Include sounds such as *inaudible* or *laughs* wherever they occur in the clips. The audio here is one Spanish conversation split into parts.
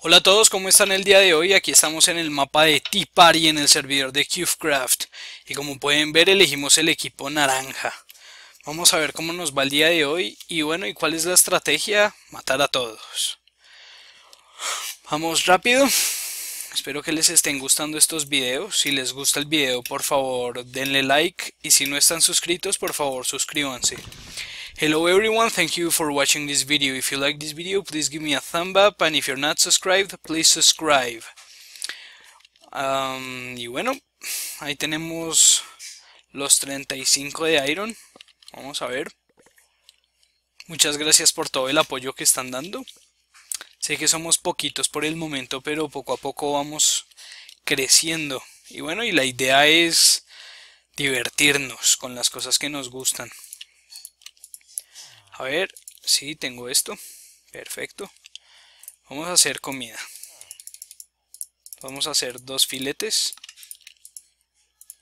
Hola a todos, ¿cómo están el día de hoy? Aquí estamos en el mapa de Tea Party en el servidor de CubeCraft y como pueden ver elegimos el equipo naranja. Vamos a ver cómo nos va el día de hoy y bueno, ¿y cuál es la estrategia? Matar a todos. Vamos rápido. Espero que les estén gustando estos videos. Si les gusta el video, por favor denle like y si no están suscritos, por favor suscríbanse. Hello everyone, thank you for watching this video. If you like this video, please give me a thumb up and if you're not subscribed, please subscribe. Um, y bueno, ahí tenemos los 35 de Iron. Vamos a ver. Muchas gracias por todo el apoyo que están dando. Sé que somos poquitos por el momento, pero poco a poco vamos creciendo. Y bueno, y la idea es divertirnos con las cosas que nos gustan. A ver, sí, tengo esto. Perfecto. Vamos a hacer comida. Vamos a hacer dos filetes.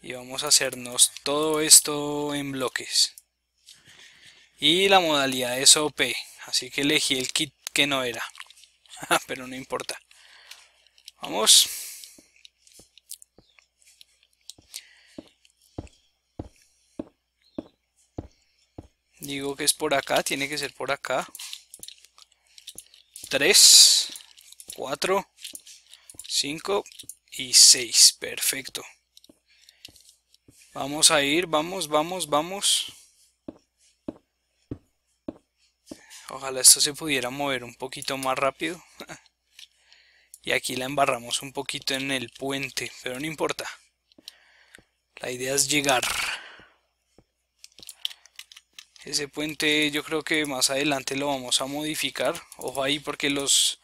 Y vamos a hacernos todo esto en bloques. Y la modalidad es OP. Así que elegí el kit que no era. *laughs* Pero no importa. Vamos. Digo que es por acá, tiene que ser por acá. 3, 4, 5 y 6. Perfecto. Vamos a ir, vamos, vamos, vamos. Ojalá esto se pudiera mover un poquito más rápido. *laughs* y aquí la embarramos un poquito en el puente, pero no importa. La idea es llegar. Ese puente yo creo que más adelante lo vamos a modificar. Ojo ahí porque los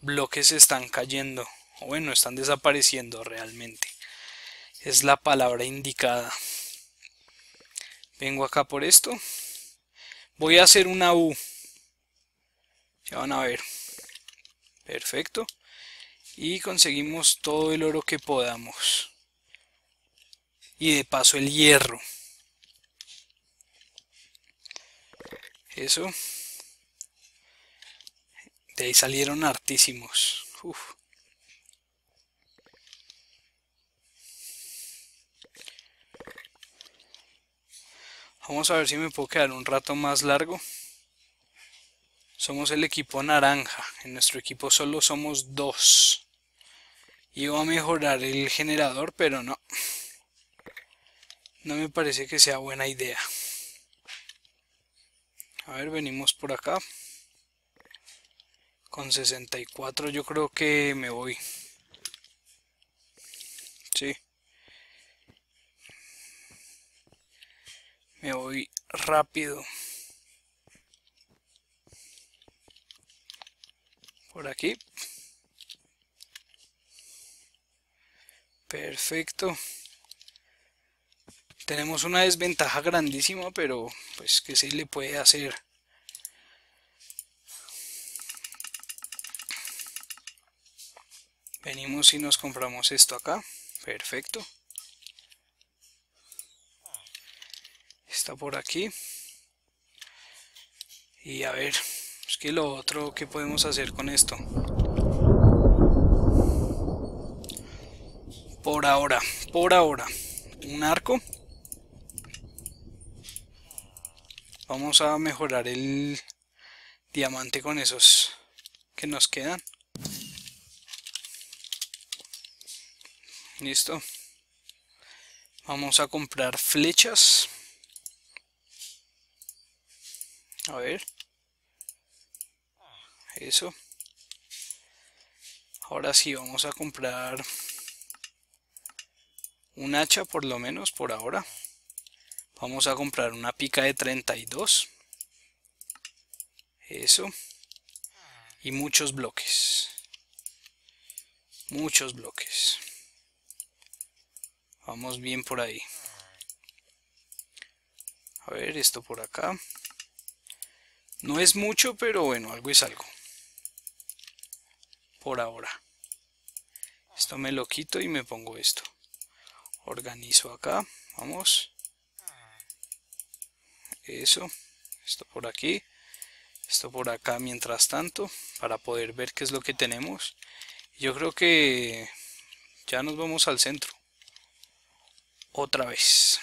bloques están cayendo. O bueno, están desapareciendo realmente. Es la palabra indicada. Vengo acá por esto. Voy a hacer una U. Ya van a ver. Perfecto. Y conseguimos todo el oro que podamos. Y de paso el hierro. Eso. De ahí salieron hartísimos. Vamos a ver si me puedo quedar un rato más largo. Somos el equipo naranja. En nuestro equipo solo somos dos. Iba a mejorar el generador, pero no. No me parece que sea buena idea. A ver, venimos por acá. Con 64 yo creo que me voy. Sí. Me voy rápido. Por aquí. Perfecto. Tenemos una desventaja grandísima, pero pues que se le puede hacer. Venimos y nos compramos esto acá. Perfecto. Está por aquí. Y a ver, es que lo otro que podemos hacer con esto. Por ahora, por ahora, un arco. Vamos a mejorar el diamante con esos que nos quedan. Listo. Vamos a comprar flechas. A ver. Eso. Ahora sí, vamos a comprar un hacha por lo menos por ahora. Vamos a comprar una pica de 32. Eso. Y muchos bloques. Muchos bloques. Vamos bien por ahí. A ver, esto por acá. No es mucho, pero bueno, algo es algo. Por ahora. Esto me lo quito y me pongo esto. Organizo acá. Vamos eso esto por aquí esto por acá mientras tanto para poder ver qué es lo que tenemos. Yo creo que ya nos vamos al centro. Otra vez.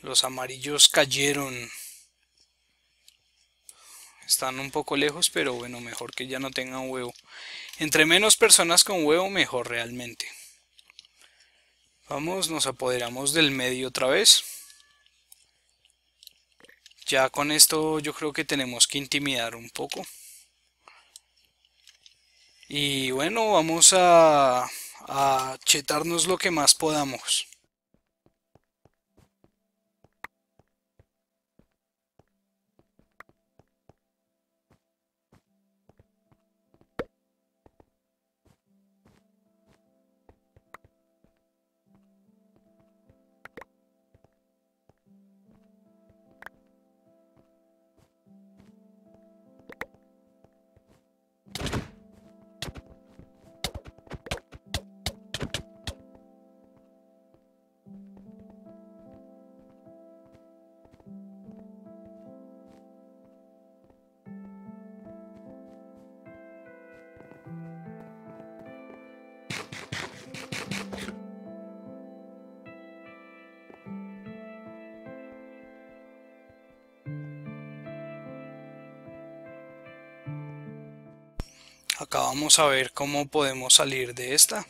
Los amarillos cayeron. Están un poco lejos pero bueno mejor que ya no tengan huevo. Entre menos personas con huevo mejor realmente. Vamos nos apoderamos del medio otra vez ya con esto yo creo que tenemos que intimidar un poco. Y bueno, vamos a, chetarnos lo que más podamos. Acá vamos a ver cómo podemos salir de esta.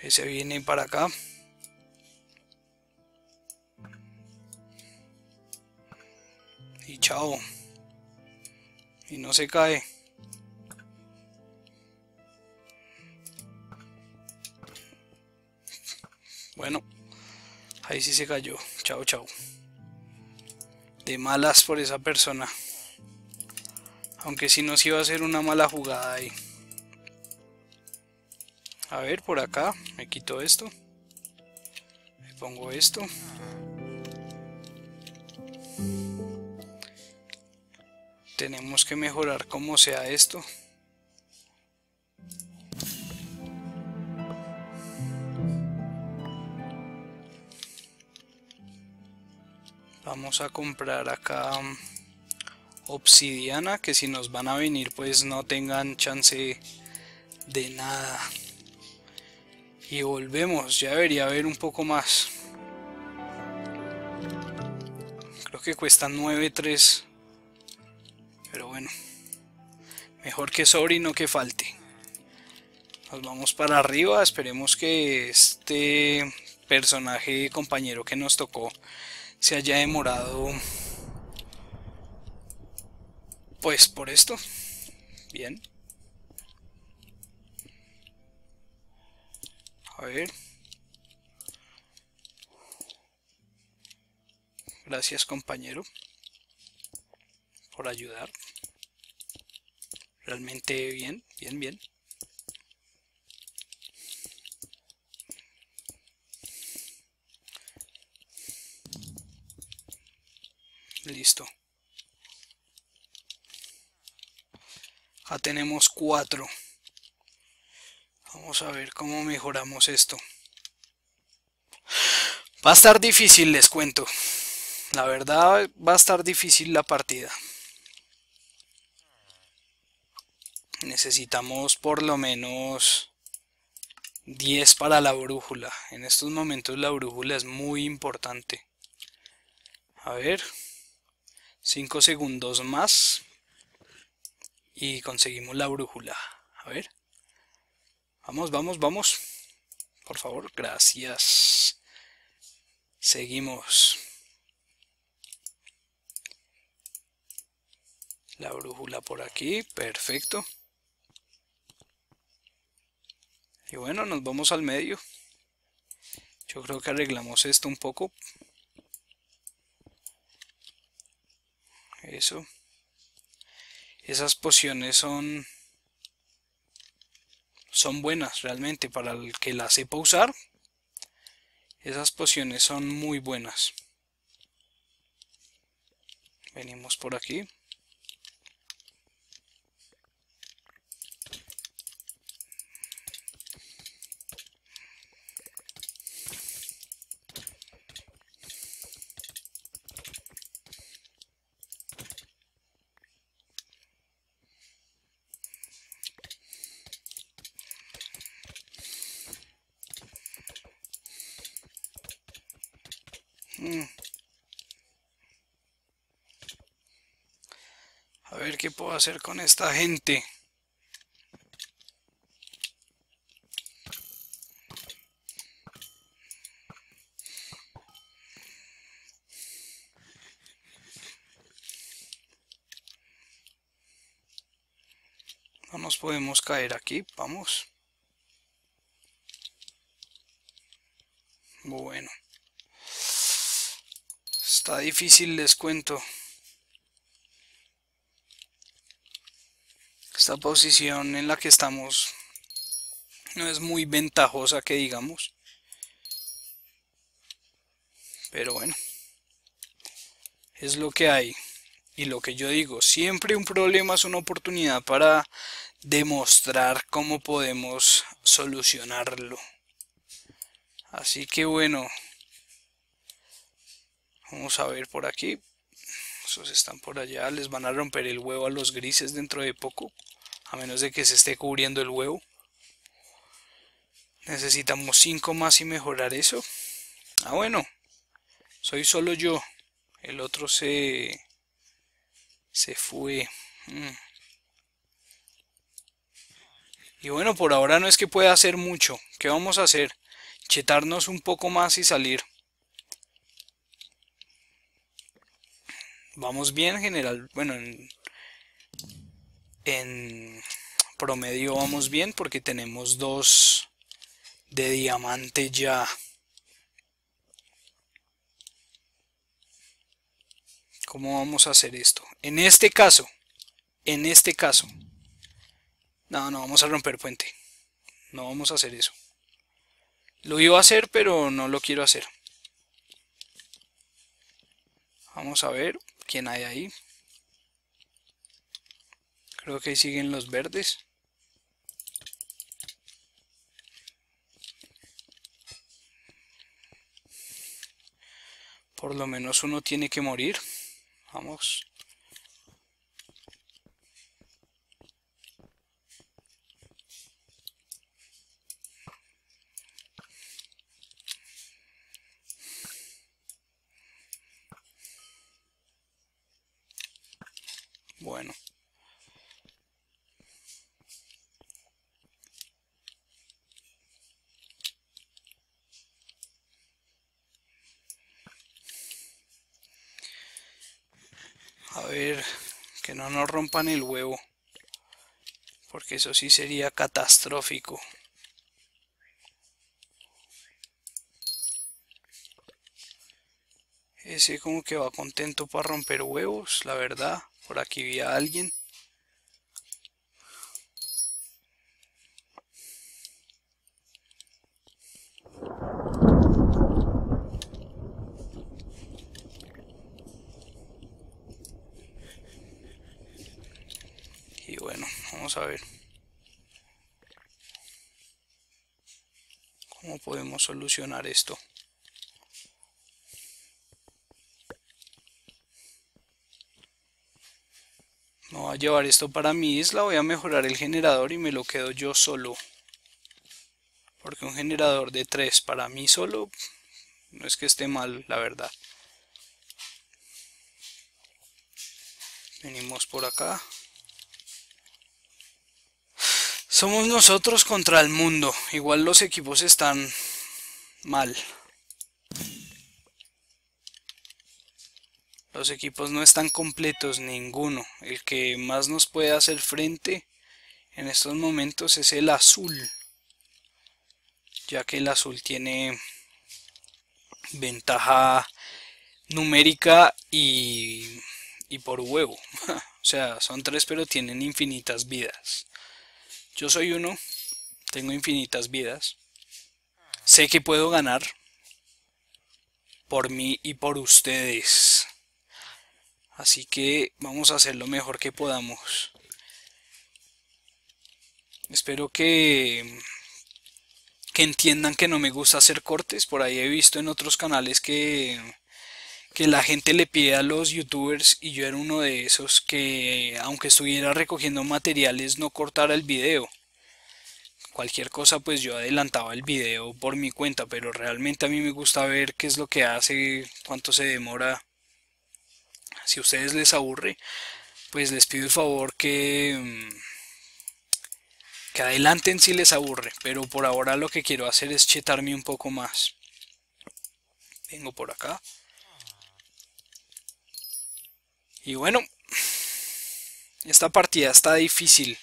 Ese viene para acá. Y chao. Y no se cae. Bueno ahí sí se cayó. Chao chao. De malas por esa persona aunque si no, se iba a ser una mala jugada ahí. A ver, por acá, me quito esto. Me pongo esto. Tenemos que mejorar como sea esto. Vamos a comprar acá obsidiana que si nos van a venir pues no tengan chance de nada. Y volvemos ya debería haber un poco más. Creo que cuesta 9.3 pero bueno mejor que sobre y no que falte. Nos vamos para arriba esperemos que este personaje compañero que nos tocó se haya demorado pues por esto. Bien. A ver. Gracias compañero por ayudar. Realmente bien, bien, bien. Listo. Ya tenemos cuatro. Vamos a ver cómo mejoramos esto. Va a estar difícil, les cuento. La verdad va a estar difícil la partida. Necesitamos por lo menos 10 para la brújula. En estos momentos la brújula es muy importante. A ver. 5 segundos más y conseguimos la brújula. A ver. Vamos, vamos, vamos. Por favor, gracias. Seguimos. La brújula por aquí, perfecto. Y bueno, nos vamos al medio. Yo creo que arreglamos esto un poco. Eso esas pociones son son buenas realmente para el que las sepa usar. Esas pociones son muy buenas. Venimos por aquí Mm. A ver qué hacer con esta gente. No nos podemos caer aquí, vamos. Bueno. Está difícil, les cuento. Esta posición en la que estamos no es muy ventajosa que digamos. Pero bueno. Es lo que hay. Y lo que yo digo, siempre un problema es una oportunidad para demostrar cómo podemos solucionarlo. Así que bueno, vamos a ver por aquí. Esos están por allá, les van a romper el huevo a los grises dentro de poco, a menos de que se esté cubriendo el huevo. Necesitamos 5 más y mejorar eso. Ah, bueno, soy solo yo. El otro se se fue. Mm. Y bueno, por ahora no es que pueda hacer mucho. ¿Qué vamos a hacer? Chetarnos un poco más y salir. Vamos bien, general. Bueno, en, en promedio vamos bien porque tenemos dos de diamante ya. ¿Cómo vamos a hacer esto? En este caso, en este caso. No, no vamos a romper puente. No vamos a hacer eso. Lo iba a hacer, pero no lo quiero hacer. Vamos a ver quién hay ahí. Creo que ahí siguen los verdes. Por lo menos uno tiene que morir. Vamos. Bueno. A ver, que no nos rompan el huevo. Porque eso sí sería catastrófico. Ese como que va contento para romper huevos, la verdad. Por aquí vi a alguien. Y bueno, a ver. ¿Cómo podemos solucionar esto? No voy a llevar esto para mi isla, voy a mejorar el generador y me lo quedo yo solo. Porque un generador de 3 para mí solo no es que esté mal, la verdad. Venimos por acá. Somos nosotros contra el mundo. Igual los equipos están mal. Los equipos no están completos, ninguno. El que más nos puede hacer frente en estos momentos es el azul. Ya que el azul tiene ventaja numérica y, y por huevo. *laughs* o sea, son tres pero tienen infinitas vidas. Yo soy uno, tengo infinitas vidas. Sé que puedo ganar por mí y por ustedes. Así que vamos a hacer lo mejor que podamos. Espero que, que entiendan que no me gusta hacer cortes. Por ahí he visto en otros canales que, que la gente le pide a los youtubers y yo era uno de esos que aunque estuviera recogiendo materiales no cortara el video Cualquier cosa pues yo adelantaba el video por mi cuenta, pero realmente a mí me gusta ver qué es lo que hace, cuánto se demora. Si a ustedes les aburre, pues les pido el favor que mm, que adelanten si les aburre, pero por ahora lo que quiero hacer es chetarme un poco más. Vengo por acá. Y bueno, esta partida está difícil.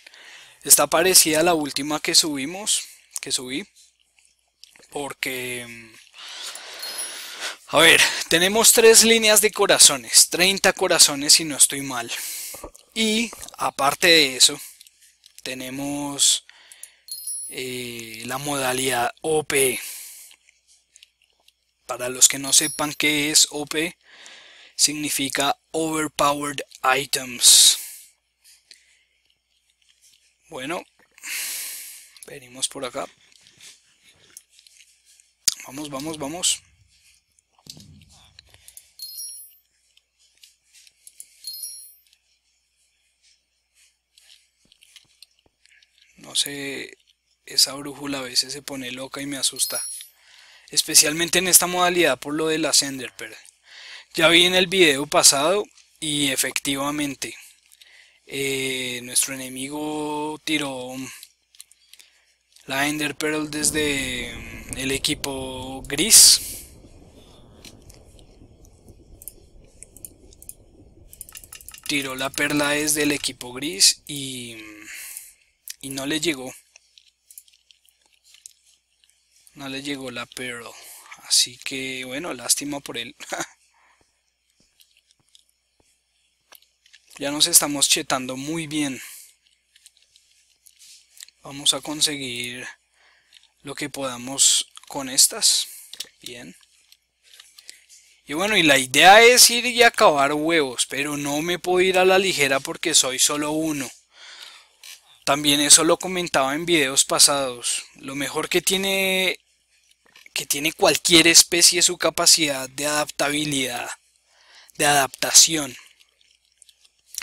Está parecida a la última que subimos, que subí. Porque... A ver, tenemos tres líneas de corazones, 30 corazones si no estoy mal. Y aparte de eso, tenemos eh, la modalidad OP. Para los que no sepan qué es OP, significa Overpowered Items. Bueno, venimos por acá. Vamos, vamos, vamos. No sé, esa brújula a veces se pone loca y me asusta. Especialmente en esta modalidad por lo de la Enderpearl. Ya vi en el video pasado y efectivamente eh, nuestro enemigo tiró la Ender Pearl desde el equipo gris. Tiró la perla desde el equipo gris y, y no le llegó. No le llegó la Pearl. Así que bueno, lástima por él. *laughs* Ya nos estamos chetando muy bien. Vamos a conseguir lo que podamos con estas. Bien. Y bueno, y la idea es ir y acabar huevos, pero no me puedo ir a la ligera porque soy solo uno. También eso lo comentaba en videos pasados. Lo mejor que tiene que tiene cualquier especie es su capacidad de adaptabilidad, de adaptación.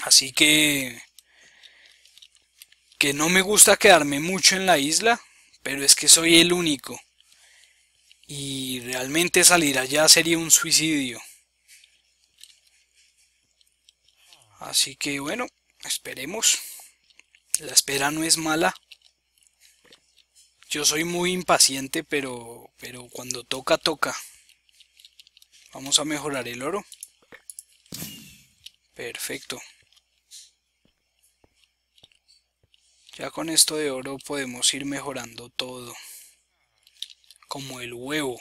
Así que que no me gusta quedarme mucho en la isla, pero es que soy el único. Y realmente salir allá sería un suicidio. Así que bueno, esperemos. La espera no es mala. Yo soy muy impaciente, pero pero cuando toca toca. Vamos a mejorar el oro. Perfecto. Ya con esto de oro podemos ir mejorando todo. Como el huevo.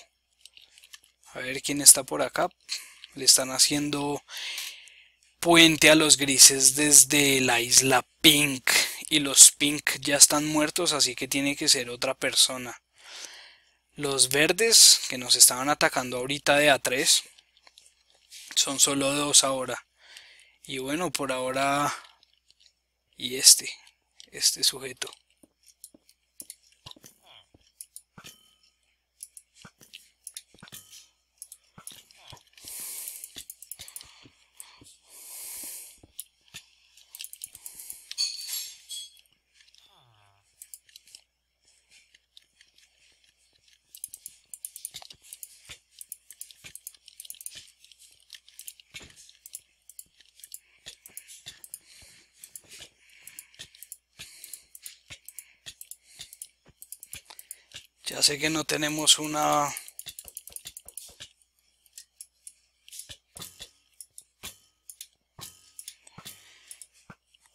A ver quién está por acá. Le están haciendo puente a los grises desde la isla Pink. Y los Pink ya están muertos, así que tiene que ser otra persona. Los verdes que nos estaban atacando ahorita de A3 son solo dos ahora. Y bueno, por ahora... Y este este sujeto. Sé que no tenemos una...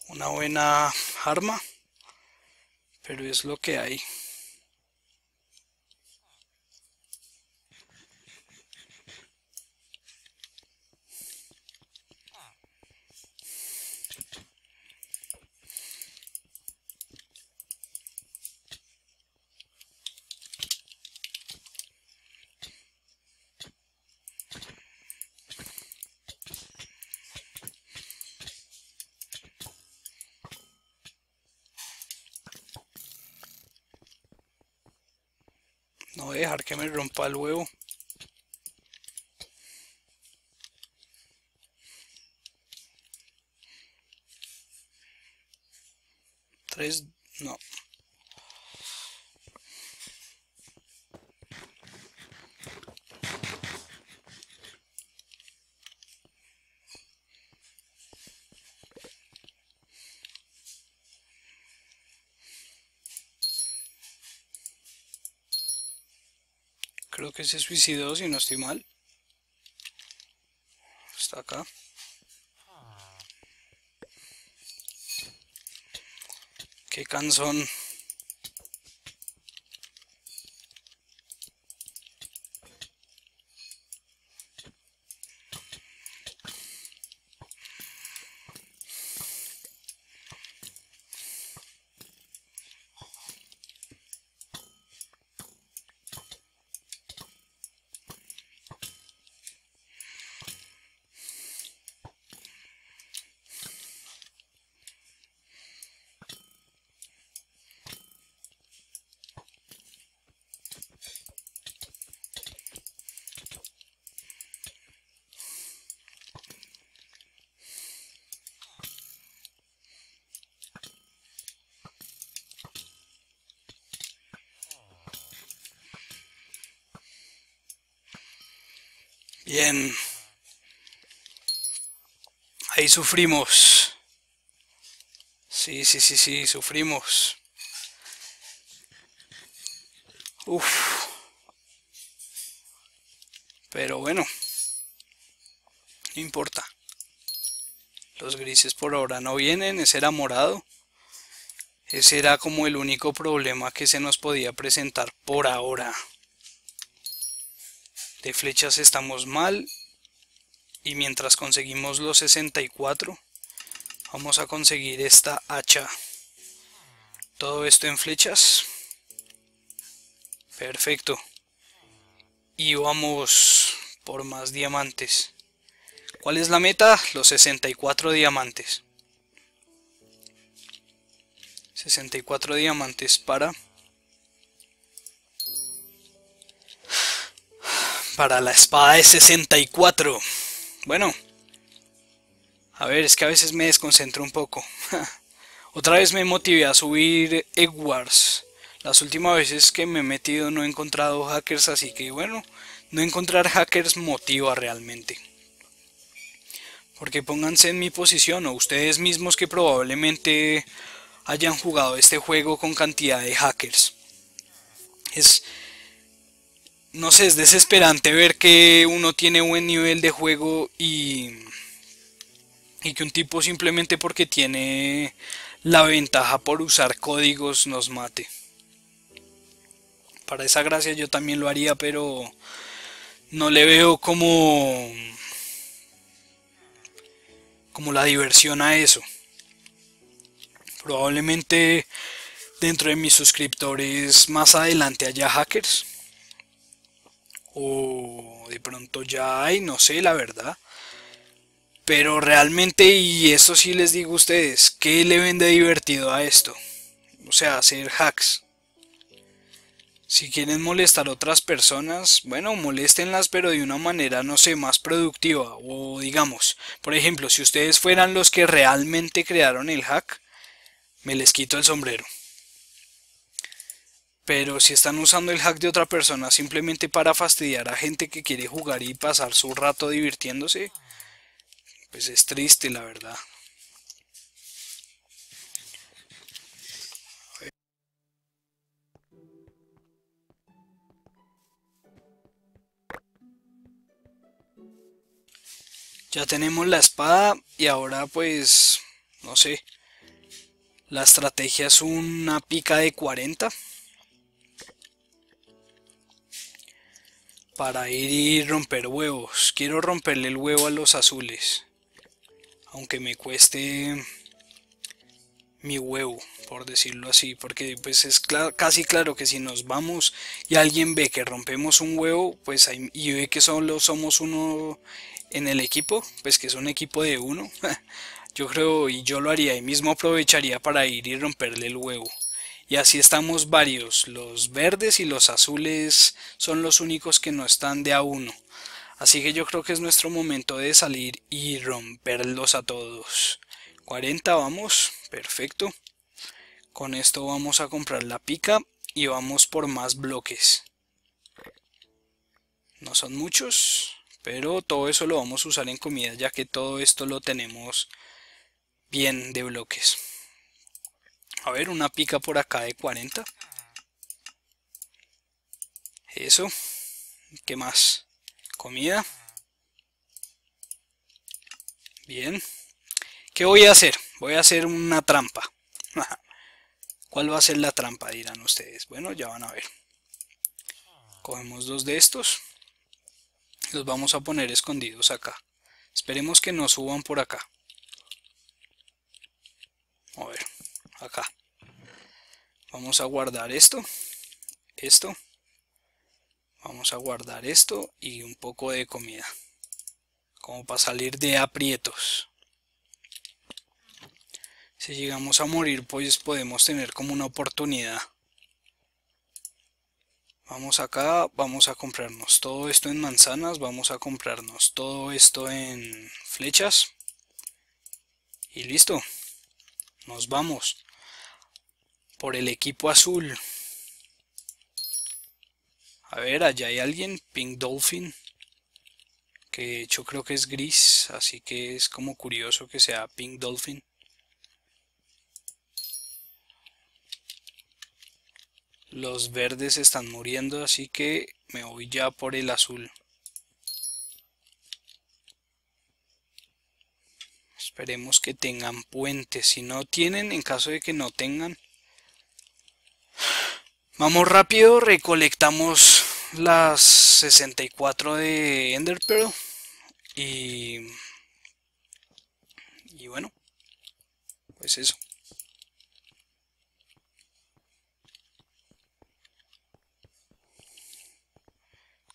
Una buena arma, pero es lo que hay. 3, no. Creo que se suicidó, si no estoy mal. Está acá. Qué cansón. Ahí sufrimos. Sí, sí, sí, sí, sufrimos. Uf. Pero bueno. No importa. Los grises por ahora no vienen. Ese era morado. Ese era como el único problema que se nos podía presentar por ahora de flechas estamos mal y mientras conseguimos los 64 vamos a conseguir esta hacha. Todo esto en flechas. Perfecto. Y vamos por más diamantes. ¿cuál es la meta? los 64 diamantes. 64 diamantes para para la espada de 64. Bueno. A ver, es que a veces me desconcentro un poco. *laughs* Otra vez me motivé a subir Egg Wars. Las últimas veces que me he metido no he encontrado hackers, así que bueno, no encontrar hackers motiva realmente. Porque pónganse en mi posición o ustedes mismos que probablemente hayan jugado este juego con cantidad de hackers. Es, no sé, es desesperante ver que uno tiene buen nivel de juego y, y que un tipo simplemente porque tiene la ventaja por usar códigos nos mate. Para esa gracia yo también lo haría, pero no le veo como como la diversión a eso. Probablemente dentro de mis suscriptores más adelante haya hackers o de pronto ya hay, no sé, la verdad. Pero realmente, y eso sí les digo a ustedes, ¿qué le vende divertido a esto? O sea, hacer hacks. Si quieren molestar a otras personas, bueno, moléstenlas, pero de una manera, no sé, más productiva. O digamos, por ejemplo, si ustedes fueran los que realmente crearon el hack, me les quito el sombrero. Pero si están usando el hack de otra persona simplemente para fastidiar a gente que quiere jugar y pasar su rato divirtiéndose, pues es triste la verdad. Ya tenemos la espada y ahora pues, no sé, la estrategia es una pica de 40. Para ir y romper huevos. Quiero romperle el huevo a los azules. Aunque me cueste mi huevo, por decirlo así. Porque pues es casi claro que si nos vamos y alguien ve que rompemos un huevo, pues y ve que solo somos uno en el equipo, pues que es un equipo de uno. *laughs* yo creo y yo lo haría y mismo aprovecharía para ir y romperle el huevo y así estamos varios. Los verdes y los azules son los únicos que no están de a uno. Así que yo creo que es nuestro momento de salir y romperlos a todos. 40 vamos, perfecto. Con esto vamos a comprar la pica y vamos por más bloques. No son muchos, pero todo eso lo vamos a usar en comida ya que todo esto lo tenemos bien de bloques. A ver, una pica por acá de 40. Eso. ¿Qué más? Comida. Bien. ¿Qué voy a hacer? Voy a hacer una trampa. *laughs* ¿Cuál va a ser la trampa? Dirán ustedes. Bueno, ya van a ver. Cogemos dos de estos. Los vamos a poner escondidos acá. Esperemos que no suban por acá. A ver, acá. Vamos a guardar esto. Esto. Vamos a guardar esto y un poco de comida. Como para salir de aprietos. Si llegamos a morir, pues podemos tener como una oportunidad. Vamos acá, vamos a comprarnos todo esto en manzanas, vamos a comprarnos todo esto en flechas. Y listo. Nos vamos. Por el equipo azul. A ver, allá hay alguien. Pink Dolphin. Que de hecho creo que es gris. Así que es como curioso que sea Pink Dolphin. Los verdes están muriendo, así que me voy ya por el azul. Esperemos que tengan puentes. Si no tienen, en caso de que no tengan, vamos rápido. Recolectamos las 64 de Ender Pearl. Y, y bueno, pues eso.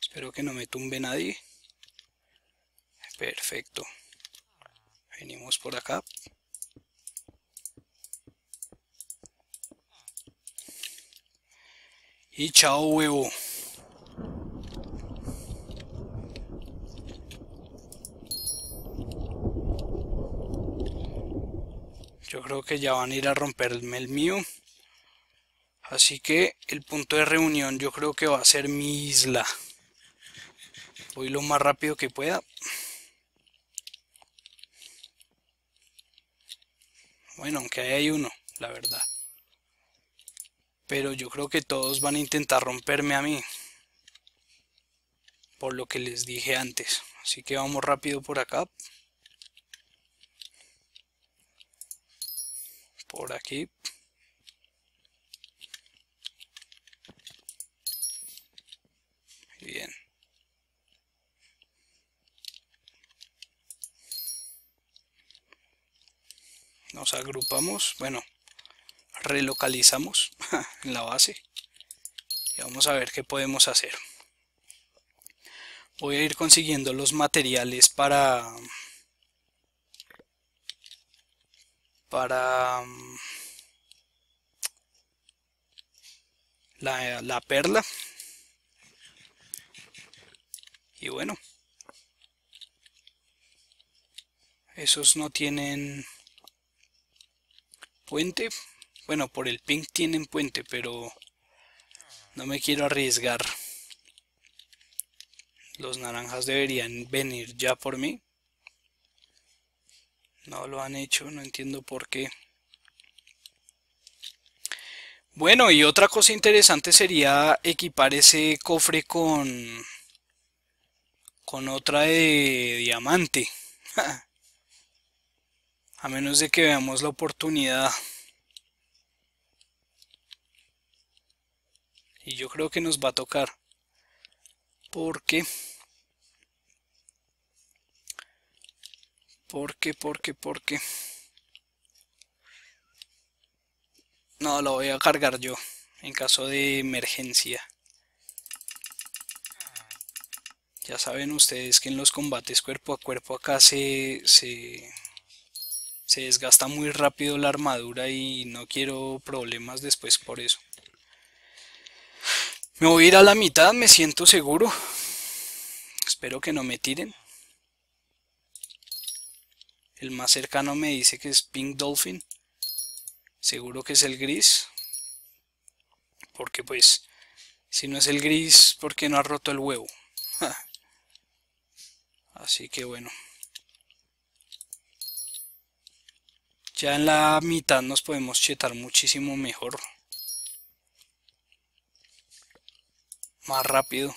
Espero que no me tumbe nadie. Perfecto. Venimos por acá. Y chao huevo. Yo creo que ya van a ir a romperme el mío. Así que el punto de reunión yo creo que va a ser mi isla. Voy lo más rápido que pueda. Bueno, aunque ahí hay uno, la verdad. Pero yo creo que todos van a intentar romperme a mí. Por lo que les dije antes. Así que vamos rápido por acá. Por aquí. Bien. nos agrupamos, bueno, relocalizamos *laughs* en la base y vamos a ver qué podemos hacer. Voy a ir consiguiendo los materiales para para la, la perla y bueno esos no tienen puente. Bueno, por el pink tienen puente, pero no me quiero arriesgar. Los naranjas deberían venir ya por mí. No lo han hecho, no entiendo por qué. Bueno, y otra cosa interesante sería equipar ese cofre con con otra de diamante. *laughs* A menos de que veamos la oportunidad. Y yo creo que nos va a tocar. Porque... Porque, porque, porque... No, lo voy a cargar yo. En caso de emergencia. Ya saben ustedes que en los combates cuerpo a cuerpo acá se, se, se desgasta muy rápido la armadura y no quiero problemas después por eso. Me voy a ir a la mitad, me siento seguro. Espero que no me tiren. El más cercano me dice que es Pink Dolphin. Seguro que es el gris. Porque pues, si no es el gris, ¿por qué no ha roto el huevo? Así que bueno. Ya en la mitad nos podemos chetar muchísimo mejor. más rápido.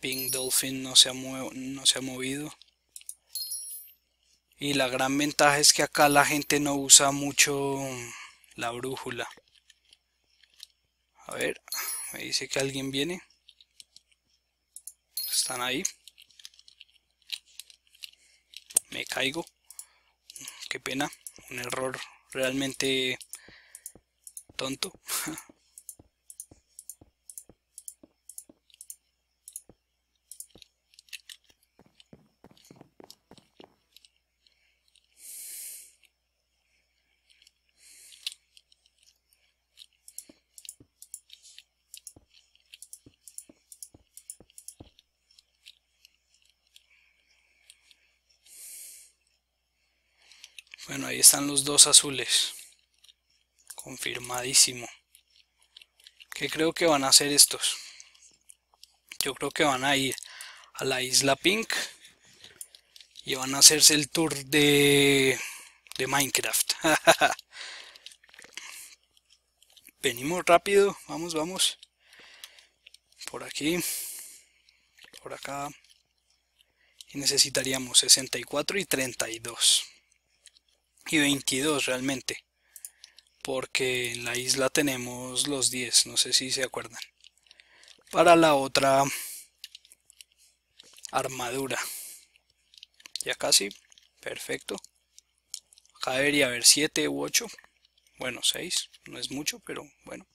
Pink Dolphin no se ha, no se ha movido. Y la gran ventaja es que acá la gente no usa mucho la brújula. A ver, me dice que alguien viene. Están ahí. Me caigo. Qué pena, un error realmente tonto. *laughs* Bueno, ahí están los dos azules. Confirmadísimo. ¿Qué creo que van a hacer estos? Yo creo que van a ir a la isla Pink y van a hacerse el tour de, de Minecraft. *laughs* Venimos rápido, vamos, vamos. Por aquí, por acá. Y necesitaríamos 64 y 32 y 22 realmente porque en la isla tenemos los 10 no sé si se acuerdan. Para la otra armadura. Ya casi perfecto. Acá debería haber 7 u 8 bueno 6 no es mucho pero bueno.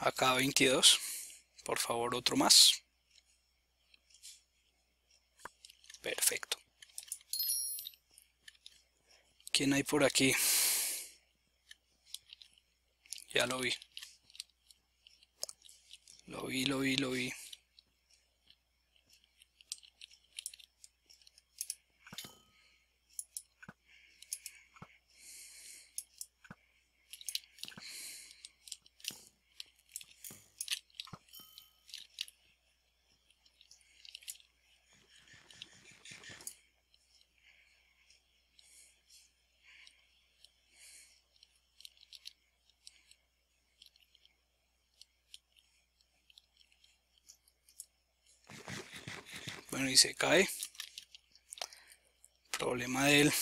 Acá 22 por favor otro más. Perfecto ¿Quién hay por aquí? Ya lo vi. Lo vi, lo vi, lo vi. Bueno, y se cae. Problema de él.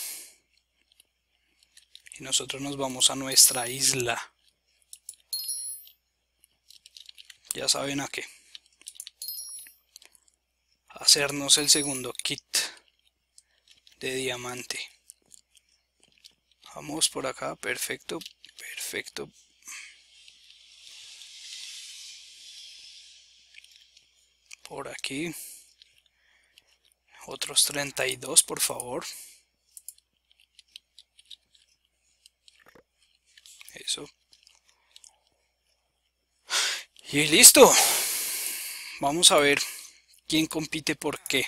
Y nosotros nos vamos a nuestra isla. Ya saben a qué. Hacernos el segundo kit de diamante. Vamos por acá, perfecto, perfecto. Por aquí. Otros 32, por favor. Eso. Y listo. Vamos a ver quién compite por qué.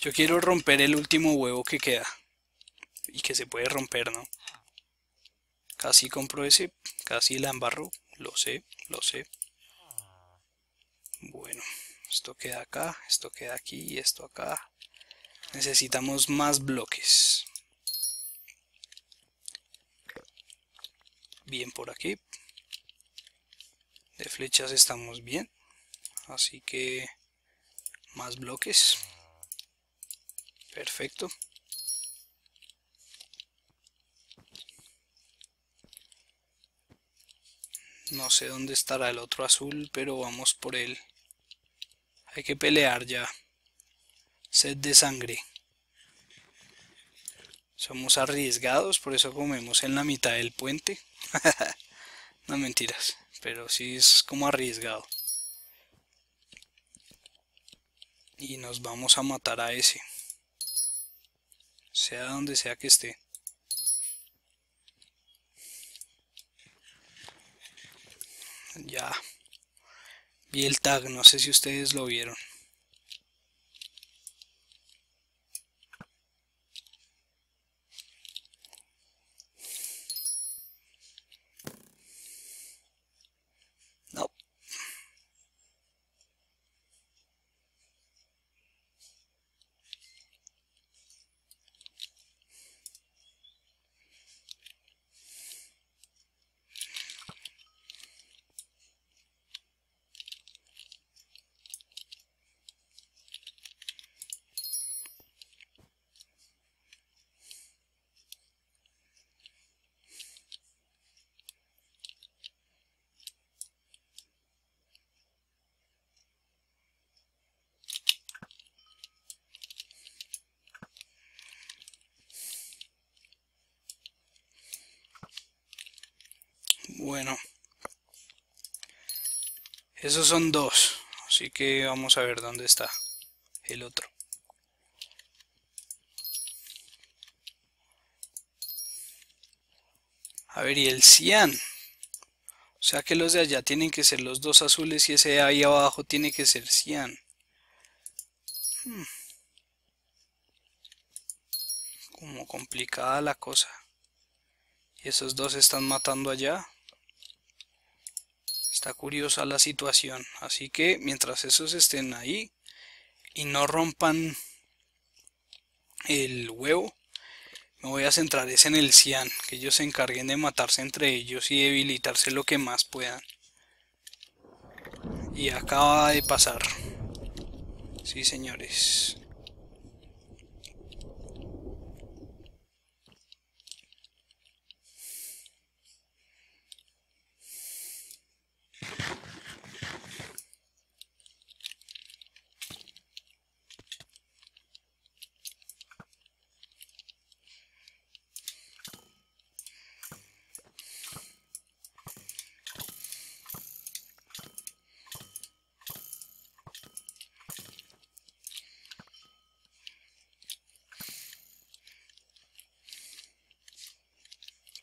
Yo quiero romper el último huevo que queda. Y que se puede romper, ¿no? Casi compro ese. Casi la embarro. Lo sé, lo sé. Bueno. Esto queda acá, esto queda aquí y esto acá. Necesitamos más bloques. Bien por aquí. De flechas estamos bien. Así que más bloques. Perfecto. No sé dónde estará el otro azul, pero vamos por él. Hay que pelear ya. Sed de sangre. Somos arriesgados, por eso comemos en la mitad del puente. *laughs* no mentiras, pero sí es como arriesgado. Y nos vamos a matar a ese. Sea donde sea que esté. Ya. Vi el tag, no sé si ustedes lo vieron. Bueno. Esos son dos. Así que vamos a ver dónde está el otro. A ver, y el cian. O sea que los de allá tienen que ser los dos azules y ese de ahí abajo tiene que ser cian. Hmm. Como complicada la cosa. Y esos dos están matando allá. Está curiosa la situación. Así que mientras esos estén ahí y no rompan el huevo, me voy a centrar es en el cian, que ellos se encarguen de matarse entre ellos y debilitarse lo que más puedan. Y acaba de pasar. Sí, señores.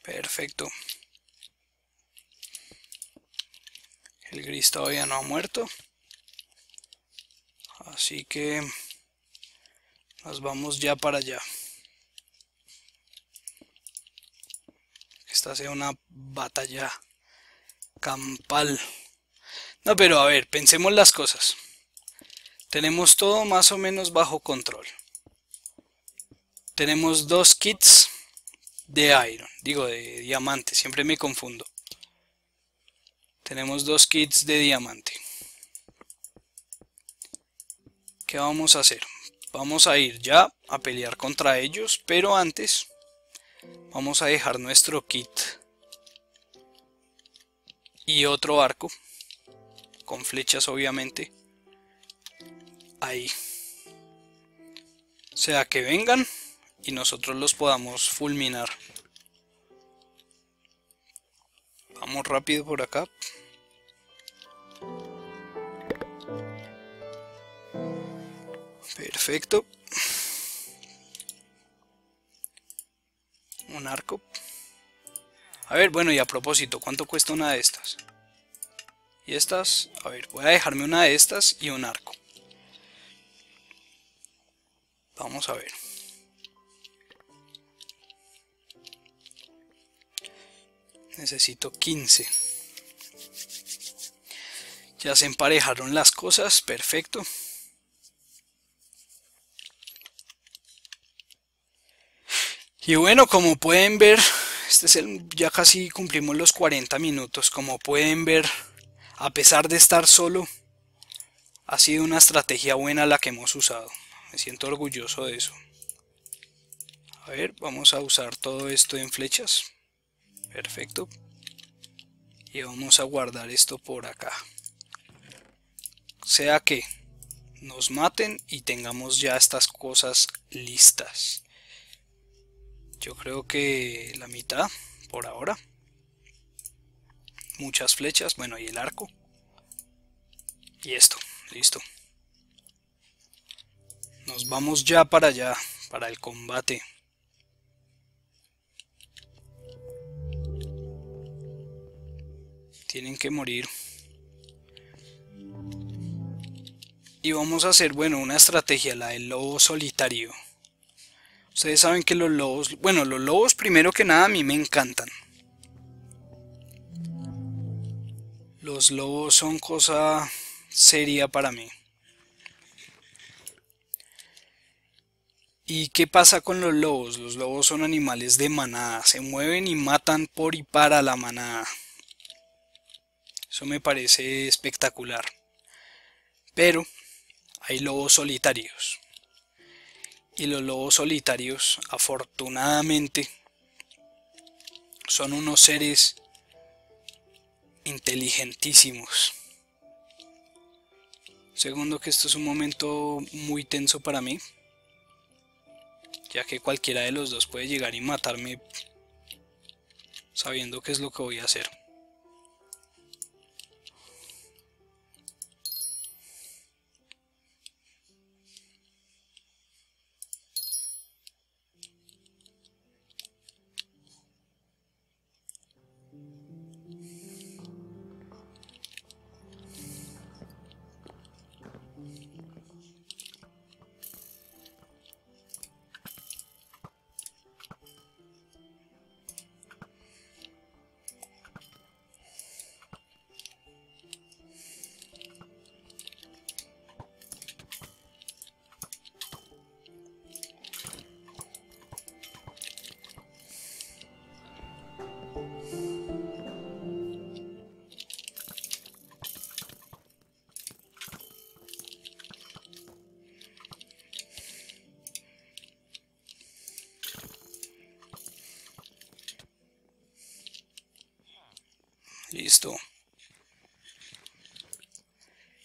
Perfecto. El gris todavía no ha muerto. Así que nos vamos ya para allá. Esta sea una batalla campal. No, pero a ver, pensemos las cosas. Tenemos todo más o menos bajo control. Tenemos dos kits de iron, digo de diamante, siempre me confundo. Tenemos dos kits de diamante. ¿Qué vamos a hacer? Vamos a ir ya a pelear contra ellos, pero antes vamos a dejar nuestro kit y otro arco con flechas obviamente ahí. O sea que vengan y nosotros los podamos fulminar. Vamos rápido por acá. Perfecto. Un arco. A ver, bueno, y a propósito, ¿cuánto cuesta una de estas? Y estas, a ver, voy a dejarme una de estas y un arco. Vamos a ver. Necesito 15 ya se emparejaron las cosas perfecto. Y bueno como pueden ver este es el ya casi cumplimos los 40 minutos. Como pueden ver a pesar de estar solo ha sido una estrategia buena la que hemos usado. Me siento orgulloso de eso. A ver vamos a usar todo esto en flechas perfecto. Y vamos a guardar esto por acá. Sea que nos maten y tengamos ya estas cosas listas. Yo creo que la mitad por ahora. Muchas flechas bueno y el arco. Y esto listo. Nos vamos ya para allá para el combate tienen que morir. Y vamos a hacer, bueno, una estrategia, la del lobo solitario. Ustedes saben que los lobos, bueno, los lobos primero que nada a mí me encantan. Los lobos son cosa seria para mí. ¿Y qué pasa con los lobos? Los lobos son animales de manada, se mueven y matan por y para la manada. Eso me parece espectacular. Pero hay lobos solitarios. Y los lobos solitarios, afortunadamente, son unos seres inteligentísimos. Segundo que esto es un momento muy tenso para mí, ya que cualquiera de los dos puede llegar y matarme sabiendo qué es lo que voy a hacer. Listo.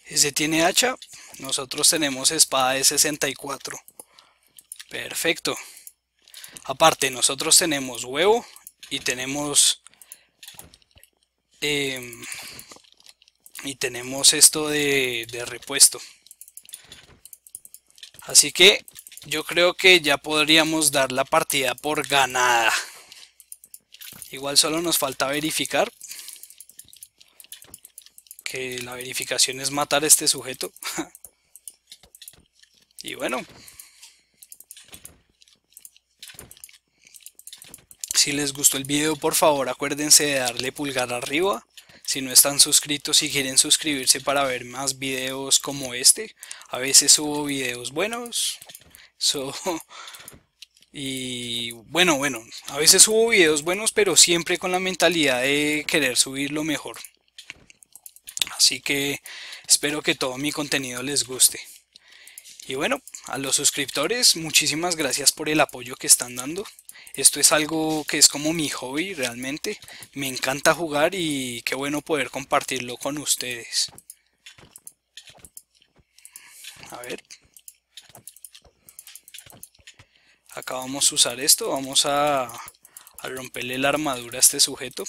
Ese tiene hacha. Nosotros tenemos espada de 64. Perfecto. Aparte, nosotros tenemos huevo y tenemos... Em, y tenemos esto de, de repuesto. Así que yo creo que ya podríamos dar la partida por ganada. Igual solo nos falta verificar. Que la verificación es matar a este sujeto. *laughs* y bueno. Si les gustó el video, por favor acuérdense de darle pulgar arriba. Si no están suscritos y quieren suscribirse para ver más videos como este. A veces subo videos buenos. *laughs* y bueno, bueno, a veces subo videos buenos, pero siempre con la mentalidad de querer subir lo mejor. Así que espero que todo mi contenido les guste. Y bueno, a los suscriptores, muchísimas gracias por el apoyo que están dando. Esto es algo que es como mi hobby realmente. Me encanta jugar y qué bueno poder compartirlo con ustedes. A ver. Acá vamos a usar esto. Vamos a, romperle la armadura a este sujeto.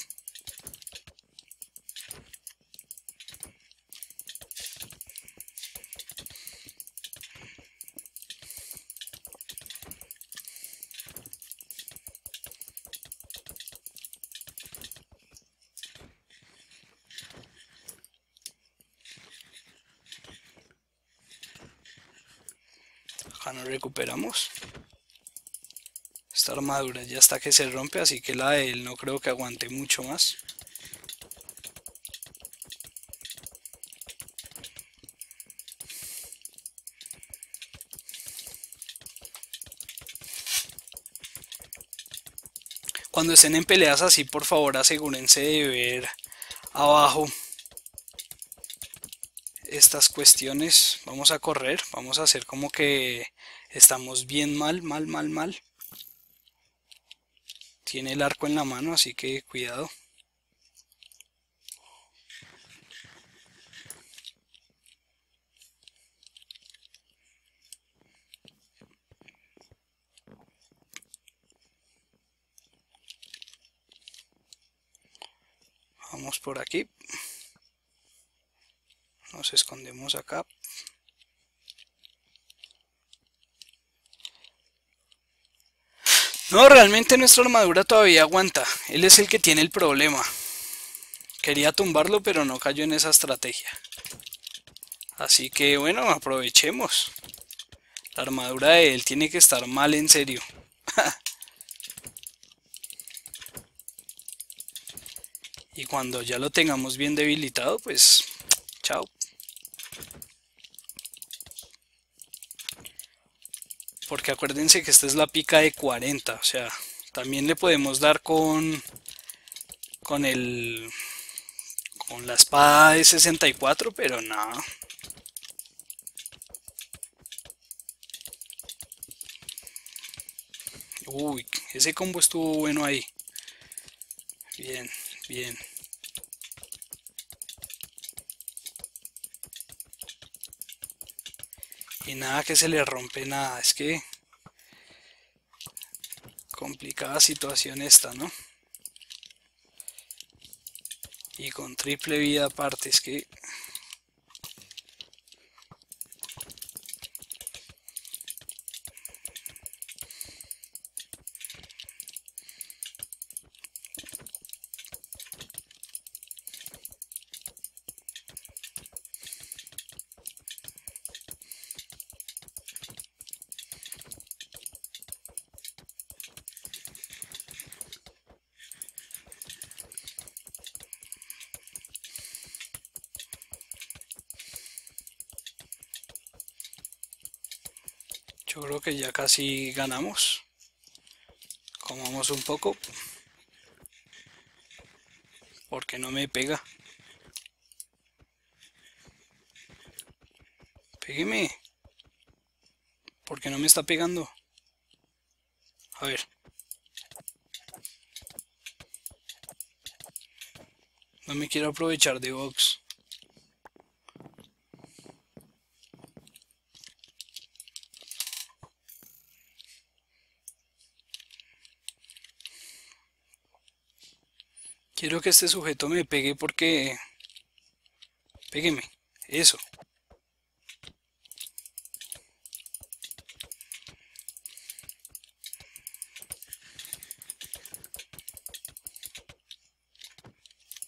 Acá nos recuperamos. Esta armadura ya está que se rompe, así que la de él no creo que aguante mucho más. Cuando estén en peleas así, por favor asegúrense de ver abajo estas cuestiones. Vamos a correr, vamos a hacer como que estamos bien mal, mal, mal, mal. Tiene el arco en la mano, así que cuidado. Vamos por aquí nos escondemos acá no realmente nuestra armadura todavía aguanta. Él es el que tiene el problema. Quería tumbarlo pero no cayó en esa estrategia. Así que bueno aprovechemos. La armadura de él tiene que estar mal en serio. *laughs* Y cuando ya lo tengamos bien debilitado pues chao porque acuérdense que esta es la pica de 40 o sea también le podemos dar con con el con la espada de 64 pero nada uy ese combo estuvo bueno ahí. Bien bien nada que se le rompe nada es que complicada situación esta no y con triple vida aparte es que Yo creo que ya casi ganamos. Comamos un poco. Porque no me pega. Pégueme. Porque no me está pegando. A ver. No me quiero aprovechar de Vox. Quiero que este sujeto me pegue porque... Pégueme. Eso.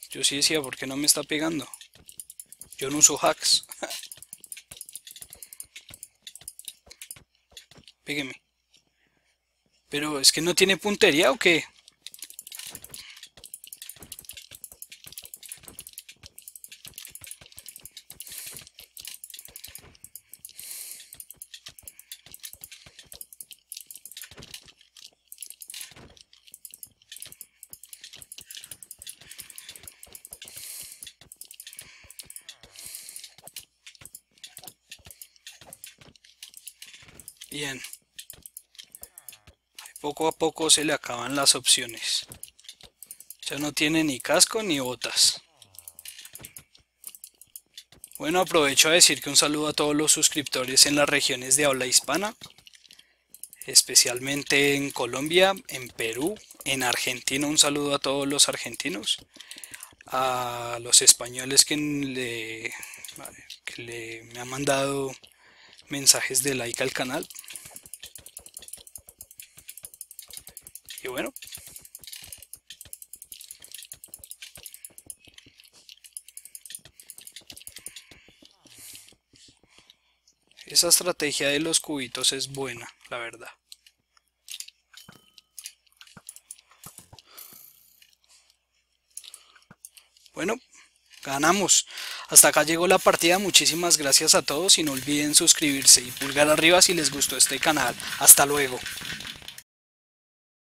Yo sí decía, ¿por qué no me está pegando? Yo no uso hacks. *laughs* Pégueme. Pero es que no tiene puntería o qué? Bien. A poco se le acaban las opciones. Ya no tiene ni casco ni botas. Bueno, aprovecho a decir que un saludo a todos los suscriptores en las regiones de habla hispana, especialmente en Colombia, en Perú, en Argentina, un saludo a todos los argentinos, a los españoles que le, que le me han mandado mensajes de like al canal. Y bueno. Esa estrategia de los cubitos es buena, la verdad. Bueno, ganamos. Hasta acá llegó la partida, muchísimas gracias a todos y no olviden suscribirse y pulgar arriba si les gustó este canal. Hasta luego.